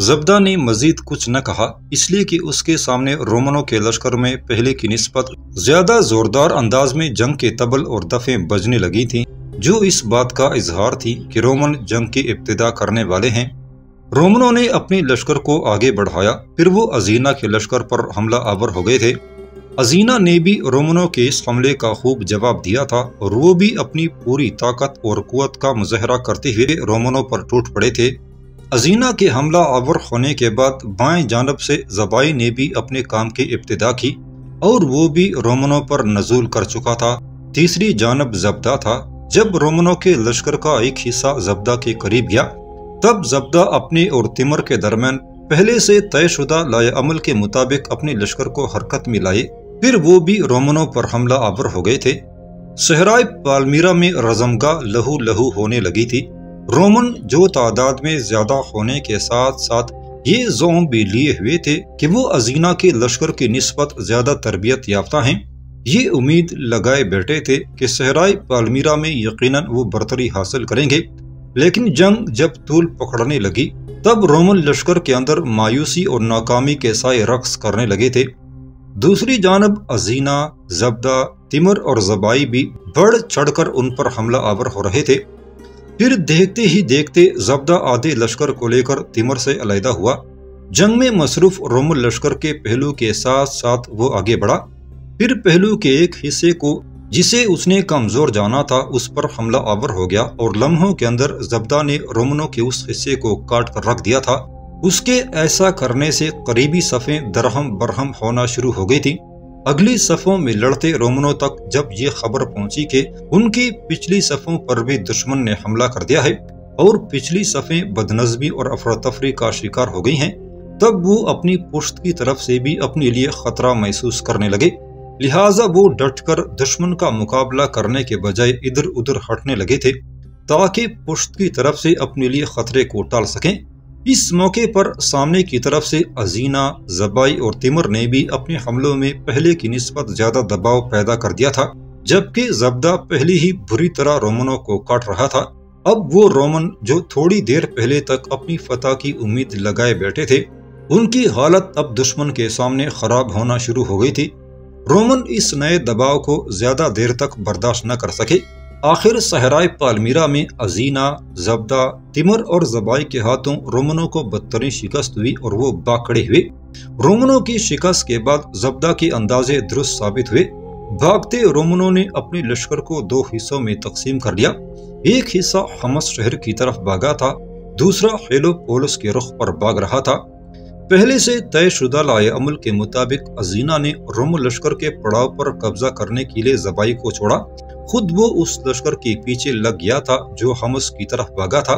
زبدہ نے مزید کچھ نہ کہا، اس لیے کہ اس کے سامنے رومنوں کے لشکر میں پہلے کی نسبت زیادہ زوردار انداز میں جنگ کے تبل اور دفیں بجنے لگی تھیں۔ جو اس بات کا اظہار تھی کہ رومن جنگ کی ابتدا کرنے والے ہیں۔ رومنوں نے اپنے لشکر کو آگے بڑھایا، پھر وہ ازینہ کے لشکر پر حملہ آور ہو گئے تھے۔ ازینہ نے بھی رومنوں کے اس حملے کا خوب جواب دیا تھا اور وہ بھی اپنی پوری طاقت اور قوت کا مظاہرہ کرتے ہوئے رومنوں پر ٹوٹ پڑے تھے۔ ازینہ کے حملہ آور ہونے کے بعد بائیں جانب سے زبائی نے بھی اپنے کام کی ابتدا کی اور وہ بھی رومنوں پر نزول کر چکا تھا۔ تیسری جانب زبدہ تھا۔ جب رومنوں کے لشکر کا ایک حصہ زبدہ کے قریب گیا، تب زبدہ اپنے اور تمر کے درمیان پہلے سے طے شدہ لائے عمل کے مطابق اپنے لشکر کو حرکت میں لائے، پھر وہ بھی رومنوں پر حملہ آور ہو گئے تھے۔ صحرائے پالمیرا میں رزمگا لہو لہو ہونے لگی تھی۔ رومن جو تعداد میں زیادہ ہونے کے ساتھ ساتھ یہ زوم بھی لیے ہوئے تھے کہ وہ ازینہ کے لشکر کی نسبت زیادہ تربیت یافتہ ہیں، یہ امید لگائے بیٹھے تھے کہ صحرائے پالمیرا میں یقیناً وہ برتری حاصل کریں گے۔ لیکن جنگ جب طول پکڑنے لگی، تب رومن لشکر کے اندر مایوسی اور ناکامی کے سائے رقص کرنے لگے تھے۔ دوسری جانب، ازینہ، زبدہ تمر اور زبائی بھی بڑھ چڑھ کر ان پر حملہ آور ہو رہے تھے۔ پھر دیکھتے ہی دیکھتے زبدہ آدھے لشکر کو لے کر تمر سے علیحدہ ہوا۔ جنگ میں مصروف روم لشکر کے پہلو کے ساتھ ساتھ وہ آگے بڑھا۔ پھر پہلو کے ایک حصے کو جسے اس نے کمزور جانا تھا، اس پر حملہ آور ہو گیا اور لمحوں کے اندر زبدہ نے رومنوں کے اس حصے کو کاٹ کر رکھ دیا تھا۔ اس کے ایسا کرنے سے قریبی صفیں درہم برہم ہونا شروع ہو گئی تھی اگلی صفوں میں لڑتے رومنوں تک جب یہ خبر پہنچی کہ ان کی پچھلی صفوں پر بھی دشمن نے حملہ کر دیا ہے اور پچھلی صفیں بدنظمی اور افراتفری کا شکار ہو گئی ہیں، تب وہ اپنی پشت کی طرف سے بھی اپنے لیے خطرہ محسوس کرنے لگے۔ لہٰذا وہ ڈٹ کر دشمن کا مقابلہ کرنے کے بجائے ادھر ادھر ہٹنے لگے تھے تاکہ پشت کی طرف سے اپنے لیے خطرے کو ٹال سکیں۔ اس موقع پر سامنے کی طرف سے ازینہ زبائی اور تمر نے بھی اپنے حملوں میں پہلے کی نسبت زیادہ دباؤ پیدا کر دیا تھا، جبکہ زبدہ پہلی ہی بری طرح رومنوں کو کاٹ رہا تھا۔ اب وہ رومن جو تھوڑی دیر پہلے تک اپنی فتح کی امید لگائے بیٹھے تھے، ان کی حالت اب دشمن کے سامنے خراب ہونا شروع ہو گئی تھی۔ رومن اس نئے دباؤ کو زیادہ دیر تک برداشت نہ کر سکے۔ آخر صحرائے پالمیرا میں ازینہ زبدہ تمر اور زبائی کے ہاتھوں رومنوں کو بدترین شکست ہوئی اور وہ باکڑے ہوئے۔ رومنوں کی شکست کے بعد زبدہ کے اندازے درست ثابت ہوئے۔ بھاگتے رومنوں نے اپنے لشکر کو دو حصوں میں تقسیم کر لیا۔ ایک حصہ حمس شہر کی طرف بھاگا تھا، دوسرا خیلو پولس کے رخ پر بھاگ رہا تھا۔ پہلے سے طے شدہ لائے عمل کے مطابق ازینہ نے روم لشکر کے پڑاؤ پر قبضہ کرنے کے لیے زبائی کو چھوڑا۔ خود وہ اس لشکر کے پیچھے لگ گیا تھا جو حمس کی طرف بھاگا تھا،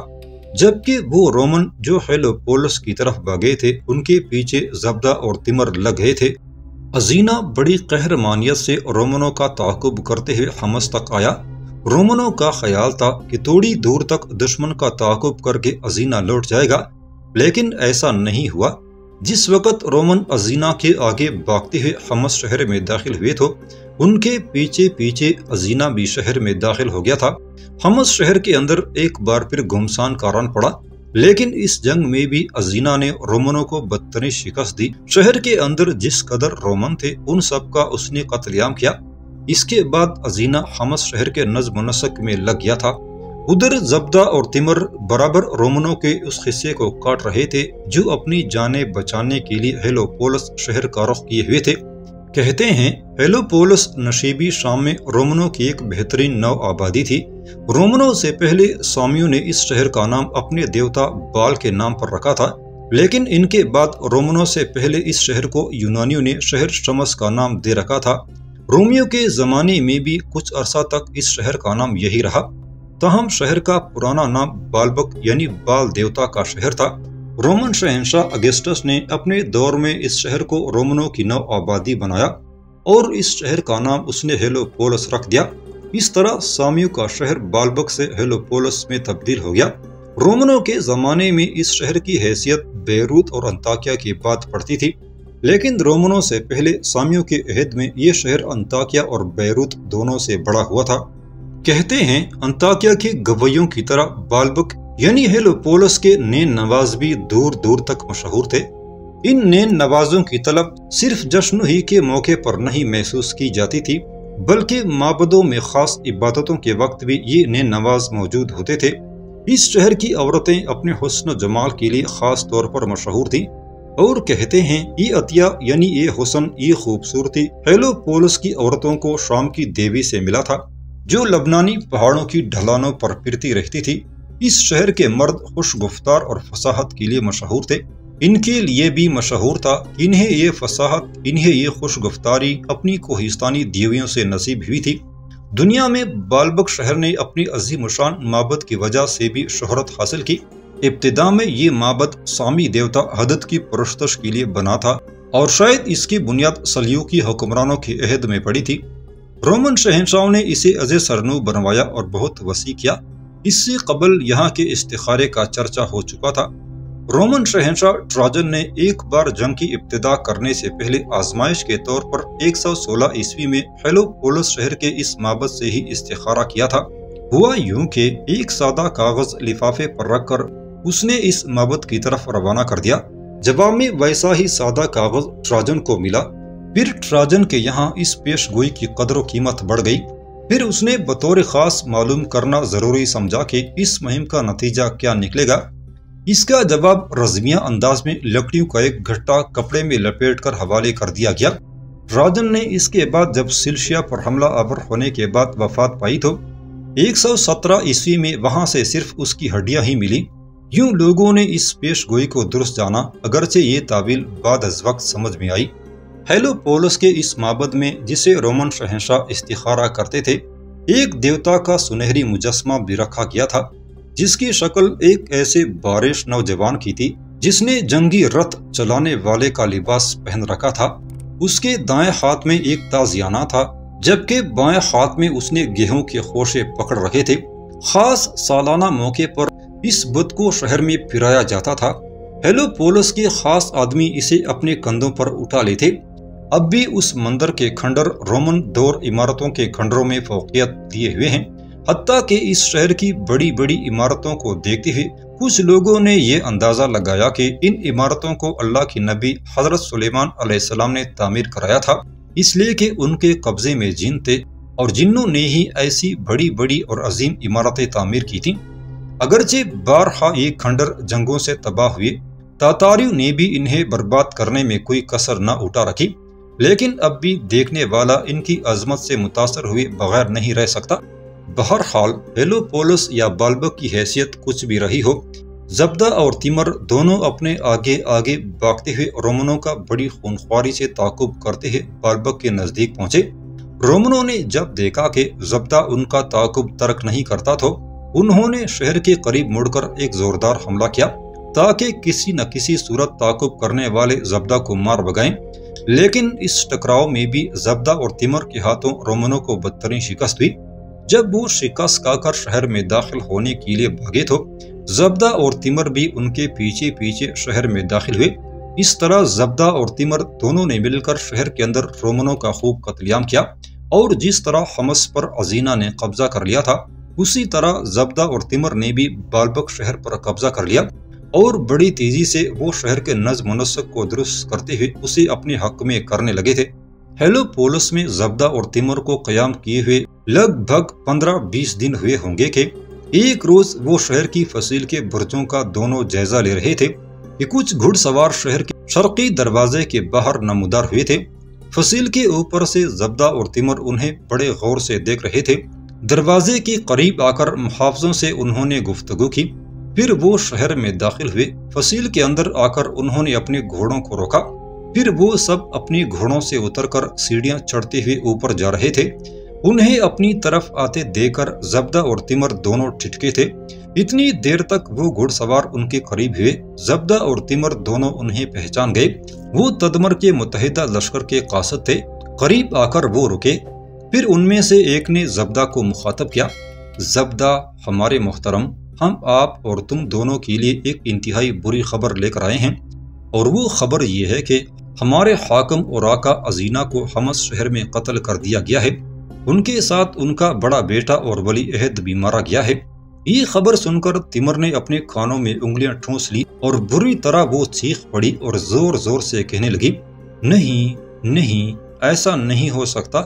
جبکہ وہ رومن جو ہیلو پولس کی طرف بھاگے تھے، ان کے پیچھے زبدہ اور تمر لگ گئے تھے۔ ازینہ بڑی قہرمانیت سے رومنوں کا تعاقب کرتے ہوئے حمس تک آیا۔ رومنوں کا خیال تھا کہ تھوڑی دور تک دشمن کا تعاقب کر کے ازینہ لوٹ جائے گا، لیکن ایسا نہیں ہوا۔ جس وقت رومن ازینہ کے آگے باغتے ہوئے حمس شہر میں داخل ہوئے تو ان کے پیچھے پیچھے ازینہ بھی شہر میں داخل ہو گیا تھا۔ حمس شہر کے اندر ایک بار پھر گمسان کاران پڑا، لیکن اس جنگ میں بھی ازینہ نے رومنوں کو بدترین شکست دی۔ شہر کے اندر جس قدر رومن تھے، ان سب کا اس نے قتل عام کیا۔ اس کے بعد ازینہ حمس شہر کے نظم و نسق میں لگ گیا تھا۔ ادھر زبدہ اور تمر برابر رومنوں کے اس حصے کو کاٹ رہے تھے جو اپنی جانیں بچانے کے لیے ہیلو پولس شہر کا رخ کیے ہوئے تھے۔ کہتے ہیں ہیلو پولس نشیبی شام میں رومنوں کی ایک بہترین نو آبادی تھی۔ رومنوں سے پہلے سوامیوں نے اس شہر کا نام اپنے دیوتا بال کے نام پر رکھا تھا، لیکن ان کے بعد رومنوں سے پہلے اس شہر کو یونانیوں نے شہر شمس کا نام دے رکھا تھا۔ رومیوں کے زمانے میں بھی کچھ عرصہ تک اس شہر کا نام یہی رہا۔ تاہم شہر کا پرانا نام بالبک یعنی بال دیوتا کا شہر تھا۔ رومن شہنشاہ اگسٹس نے اپنے دور میں اس شہر کو رومنوں کی نو آبادی بنایا اور اس شہر کا نام اس نے ہیلو پولس رکھ دیا۔ اس طرح سامیو کا شہر بالبک سے ہیلو پولس میں تبدیل ہو گیا۔ رومنوں کے زمانے میں اس شہر کی حیثیت بیروت اور انتاکیا کی بات پڑتی تھی۔ لیکن رومنوں سے پہلے سامیوں کے عہد میں یہ شہر انتاکیا اور بیروت دونوں سے بڑا ہوا تھا۔ کہتے ہیں انتاکیا کے گویوں کی طرح بالبک یعنی ہیلوپولس کے نین نواز بھی دور دور تک مشہور تھے۔ ان نین نوازوں کی طلب صرف جشن ہی کے موقع پر نہیں محسوس کی جاتی تھی، بلکہ معبدوں میں خاص عبادتوں کے وقت بھی یہ نین نواز موجود ہوتے تھے۔ اس شہر کی عورتیں اپنے حسن و جمال کے لیے خاص طور پر مشہور تھیں اور کہتے ہیں یہ عطیہ یعنی یہ حسن یہ خوبصورتی ہیلو پولس کی عورتوں کو شام کی دیوی سے ملا تھا۔ جو لبنانی پہاڑوں کی ڈھلانوں پر پھرتی رہتی تھی، اس شہر کے مرد خوش گفتار اور فصاحت کے لیے مشہور تھے۔ ان کے لیے بھی مشہور تھا، انہیں یہ فصاحت، انہیں یہ خوش گفتاری اپنی کوہستانی دیویوں سے نصیب ہوئی تھی۔ دنیا میں بالبک شہر نے اپنی عظیم شان معبد کی وجہ سے بھی شہرت حاصل کی۔ ابتدا میں یہ معبد سامی دیوتا حدت کی پرستش کے لیے بنا تھا اور شاید اس کی بنیاد سلیو کی حکمرانوں کی عہد میں پڑی تھی۔ رومن شہنشاہوں نے اسے عز سرنو بنوایا اور بہت وسیع کیا۔ اس سے قبل یہاں کے استخارے کا چرچا ہو چکا تھا۔ رومن شہنشاہ ٹراجن نے ایک بار جنگ کی ابتدا کرنے سے پہلے آزمائش کے طور پر ایک سو سولہ عیسوی میں ہیلو پولس شہر کے اس معبد سے ہی استخارہ کیا تھا۔ ہوا یوں کہ ایک سادہ کاغذ لفافے پر رکھ کر اس نے اس معبد کی طرف روانہ کر دیا۔ جواب میں ویسا ہی سادہ کاغذ ٹراجن کو ملا۔ پھر ٹراجن کے یہاں اس پیش گوئی کی قدر و قیمت بڑھ گئی۔ پھر اس نے بطور خاص معلوم کرنا ضروری سمجھا کہ اس مہم کا نتیجہ کیا نکلے گا۔ اس کا جواب رزمیہ انداز میں لکڑیوں کا ایک گھٹا کپڑے میں لپیٹ کر حوالے کر دیا گیا۔ راجن نے اس کے بعد جب سلشیا پر حملہ آور ہونے کے بعد وفات پائی تو ایک سو سترہ عیسوی میں وہاں سے صرف اس کی ہڈیاں ہی ملی یوں لوگوں نے اس پیش گوئی کو درست جانا، اگرچہ یہ تعویل بعد از وقت سمجھ میں آئی۔ ہیلو پولس کے اس معبد میں جسے رومن شہنشاہ استخارہ کرتے تھے، ایک دیوتا کا سنہری مجسمہ بھی رکھا گیا تھا، جس کی شکل ایک ایسے بارش نوجوان کی تھی، جس نے جنگی رتھ چلانے والے کا لباس پہن رکھا تھا۔ اس کے دائیں ہاتھ میں ایک تازیانہ تھا، جبکہ بائیں ہاتھ میں اس نے گیہوں کے خوشے پکڑ رکھے تھے۔ خاص سالانہ موقع پر اس بت کو شہر میں پھرایا جاتا تھا۔ ہیلو پولس کے خاص آدمی اسے اپنے کندھوں پر اٹھا لیتے۔ اب بھی اس مندر کے کھنڈر رومن دور عمارتوں کے کھنڈروں میں فوقیت دیے ہوئے ہیں، حتیٰ کہ اس شہر کی بڑی بڑی عمارتوں کو دیکھتے ہوئے کچھ لوگوں نے یہ اندازہ لگایا کہ ان عمارتوں کو اللہ کی نبی حضرت سلیمان علیہ السلام نے تعمیر کرایا تھا۔ اس لیے کہ ان کے قبضے میں جن تھے اور جنوں نے ہی ایسی بڑی بڑی اور عظیم عمارتیں تعمیر کی تھیں۔ اگرچہ بارہا یہ کھنڈر جنگوں سے تباہ ہوئے، تاتاریوں نے بھی انہیں برباد کرنے میں کوئی کسر نہ اٹھا رکھی۔ لیکن اب بھی دیکھنے والا ان کی عظمت سے متاثر ہوئے بغیر نہیں رہ سکتا۔ بہرحال ہیلو پولس یا بالبک کی حیثیت کچھ بھی رہی ہو، زبدہ اور تیمر دونوں اپنے آگے آگے باغتے ہوئے رومنوں کا بڑی خونخواری سے تعقب کرتے ہوئے بالبک کے نزدیک پہنچے۔ رومنوں نے جب دیکھا کہ زبدہ ان کا تعقب ترک نہیں کرتا تو انہوں نے شہر کے قریب مڑ کر ایک زوردار حملہ کیا تاکہ کسی نہ کسی صورت تعقب کرنے والے زبدہ کو مار بگائیں۔ لیکن اس ٹکراؤ میں بھی زبدہ اور تیمر کے ہاتھوں رومنوں کو بدترین شکست ہوئی۔ جب وہ شکست کا کر شہر میں داخل ہونے کے لیے بھاگے تو زبدہ اور تیمر بھی ان کے پیچھے پیچھے شہر میں داخل ہوئے۔ اس طرح زبدہ اور تیمر دونوں نے مل کر شہر کے اندر رومنوں کا خوب قتل عام کیا اور جس طرح حمس پر عزینہ نے قبضہ کر لیا تھا، اسی طرح زبدہ اور تیمر نے بھی بالبک شہر پر قبضہ کر لیا۔ اور بڑی تیزی سے وہ شہر کے نظم و نسق کو درست کرتے ہوئے اسے اپنے حق میں کرنے لگے تھے۔ ہیلو پولس میں زبدہ اور تیمر کو قیام کیے ہوئے لگ بھگ پندرہ بیس دن ہوئے ہوں گے کہ ایک روز وہ شہر کی فصیل کے برجوں کا دونوں جائزہ لے رہے تھے۔ کہ کچھ گھڑ سوار شہر کے شرقی دروازے کے باہر نمودار ہوئے تھے۔ فصیل کے اوپر سے زبدہ اور تیمر انہیں بڑے غور سے دیکھ رہے تھے۔ دروازے کے قریب آ کر محافظوں سے انہوں نے گفتگو کی۔ پھر وہ شہر میں داخل ہوئے۔ فصیل کے اندر آ کر انہوں نے اپنے گھوڑوں کو روکا۔ پھر وہ سب اپنی گھوڑوں سے اتر کر سیڑھیاں چڑھتے ہوئے اوپر جا رہے تھے۔ انہیں اپنی طرف آتے دیکھ کر زبدہ اور تمر دونوں ٹھٹکے تھے۔ اتنی دیر تک وہ گھڑ سوار ان کے قریب ہوئے۔ زبدہ اور تمر دونوں انہیں پہچان گئے۔ وہ تدمر کے متحدہ لشکر کے قاصد تھے۔ قریب آ کر وہ رکے۔ پھر ان میں سے ایک نے زبدہ کو مخاطب کیا۔ زبدہ، ہمارے محترم۔ ہم آپ اور تم دونوں کے لیے ایک انتہائی بری خبر لے کر آئے ہیں۔ اور وہ خبر یہ ہے کہ ہمارے حاکم اور آقا ازینہ کو حمس شہر میں قتل کر دیا گیا ہے۔ ان کے ساتھ ان کا بڑا بیٹا اور ولی عہد بھی مارا گیا ہے۔ یہ خبر سن کر تیمر نے اپنے کھانوں میں انگلیاں ٹھونس لی اور بری طرح وہ چیخ پڑی اور زور زور سے کہنے لگی، نہیں نہیں، ایسا نہیں ہو سکتا۔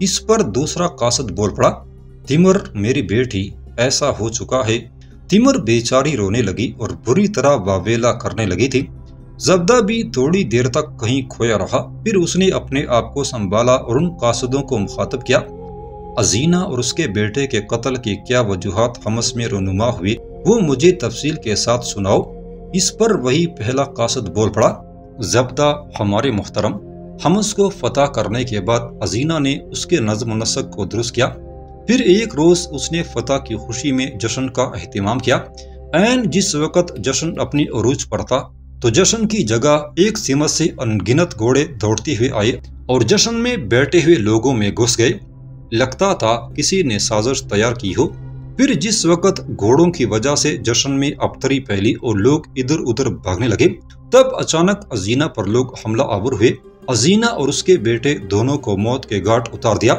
اس پر دوسرا قاصد بول پڑا، تیمر، میری بیٹی، ایسا ہو چکا ہے۔ تیمر بیچاری رونے لگی اور بری طرح واویلا کرنے لگی تھی۔ زبدہ بھی تھوڑی دیر تک کہیں کھویا رہا، پھر اس نے اپنے آپ کو سنبھالا اور ان قاصدوں کو مخاطب کیا۔ ازینہ اور اس کے بیٹے کے قتل کی کیا وجوہات حمس میں رونما ہوئی، وہ مجھے تفصیل کے ساتھ سناؤ۔ اس پر وہی پہلا قاصد بول پڑا، زبدہ ہمارے محترم، حمس کو فتح کرنے کے بعد ازینہ نے اس کے نظم و نسق کو درست کیا۔ پھر ایک روز اس نے فتح کی خوشی میں جشن کا اہتمام کیا۔ این جس وقت جشن اپنی عروج پر تھا، تو جشن کی جگہ ایک سمت سے انگنت گھوڑے دوڑتے ہوئے آئے اور جشن میں بیٹھے ہوئے لوگوں میں گھس گئے۔ لگتا تھا کسی نے سازش تیار کی ہو۔ پھر جس وقت گھوڑوں کی وجہ سے جشن میں ابتری پھیلی اور لوگ ادھر ادھر بھاگنے لگے، تب اچانک ازینہ پر لوگ حملہ آور ہوئے۔ ازینہ اور اس کے بیٹے دونوں کو موت کے گاٹ اتار دیا۔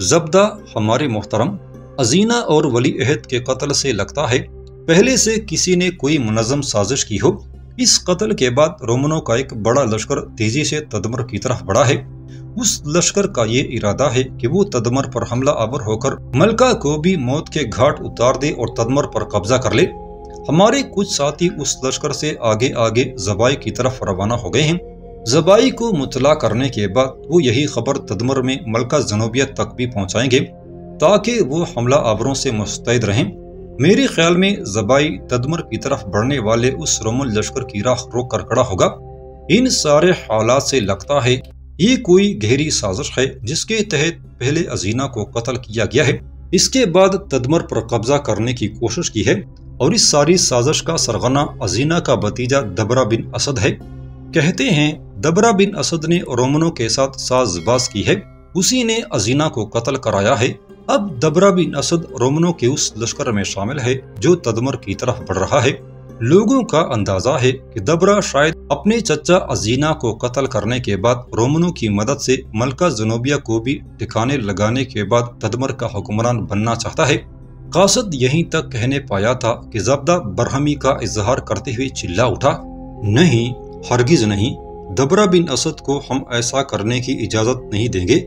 زبدہ ہمارے محترم ازینہ اور ولی عہد کے قتل سے لگتا ہے، پہلے سے کسی نے کوئی منظم سازش کی ہو، اس قتل کے بعد رومنوں کا ایک بڑا لشکر تیزی سے تدمر کی طرف بڑھا ہے۔ اس لشکر کا یہ ارادہ ہے کہ وہ تدمر پر حملہ آور ہو کر ملکہ کو بھی موت کے گھاٹ اتار دے اور تدمر پر قبضہ کر لے۔ ہمارے کچھ ساتھی اس لشکر سے آگے آگے زبائی کی طرف روانہ ہو گئے ہیں۔ زبائی کو مطلع کرنے کے بعد وہ یہی خبر تدمر میں ملکہ جنوبیت تک بھی پہنچائیں گے تاکہ وہ حملہ آوروں سے مستعد رہیں۔ میرے خیال میں زبائی تدمر کی طرف بڑھنے والے اس رومن لشکر کی راہ روک کر کڑا ہوگا۔ ان سارے حالات سے لگتا ہے یہ کوئی گہری سازش ہے جس کے تحت پہلے ازینہ کو قتل کیا گیا ہے۔ اس کے بعد تدمر پر قبضہ کرنے کی کوشش کی ہے اور اس ساری سازش کا سرغنہ ازینہ کا بتیجہ دبرا بن اسد ہے۔ کہتے ہیں دبرا بن اسد نے رومنوں کے ساتھ ساز باز کی ہے، اسی نے ازینہ کو قتل کرایا ہے۔ اب دبرا بن اسد رومنوں کے اس لشکر میں شامل ہے جو تدمر کی طرف بڑھ رہا ہے۔ لوگوں کا اندازہ ہے کہ دبرا شاید اپنے چچا ازینہ کو قتل کرنے کے بعد رومنوں کی مدد سے ملکہ جنوبیہ کو بھی ٹھکانے لگانے کے بعد تدمر کا حکمران بننا چاہتا ہے۔ قاصد یہیں تک کہنے پایا تھا کہ زبدہ برہمی کا اظہار کرتے ہوئے چلا اٹھا۔ نہیں ہرگز نہیں۔ دبرا بن اسد کو ہم ایسا کرنے کی اجازت نہیں دیں گے۔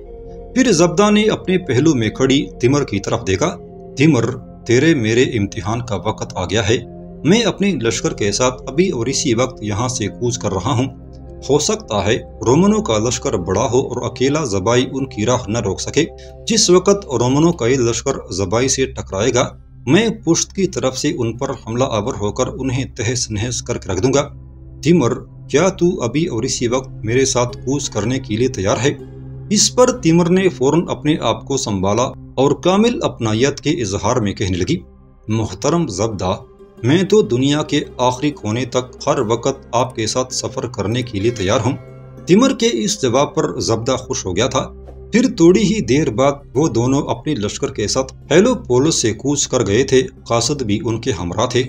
پھر زبدہ نے اپنے پہلو میں کھڑی تمر کی طرف دیکھا۔ تمر تیرے میرے امتحان کا وقت آ گیا ہے۔ میں اپنے لشکر کے ساتھ ابھی اور اسی وقت یہاں سے کوچ کر رہا ہوں۔ ہو سکتا ہے رومنوں کا لشکر بڑا ہو اور اکیلا زبائی ان کی راہ نہ روک سکے۔ جس وقت رومنوں کا یہ لشکر زبائی سے ٹکرائے گا، میں پشت کی طرف سے ان پر حملہ آور ہو کر انہیں تہس نہس کر کے رکھ دوں گا۔ تیمر کیا تو ابھی اور اسی وقت میرے ساتھ کوچ کرنے کے لیے تیار ہے؟ اس پر تیمر نے فوراً اپنے آپ کو سنبھالا اور کامل اپنائیت کے اظہار میں کہنے لگی، محترم زبدہ، میں تو دنیا کے آخری کونے تک ہر وقت آپ کے ساتھ سفر کرنے کے لیے تیار ہوں تمر کے اس جواب پر زبدہ خوش ہو گیا تھا۔ پھر تھوڑی ہی دیر بعد وہ دونوں اپنے لشکر کے ساتھ ہیلو پولس سے کوچ کر گئے تھے، قاصد بھی ان کے ہمراہ تھے۔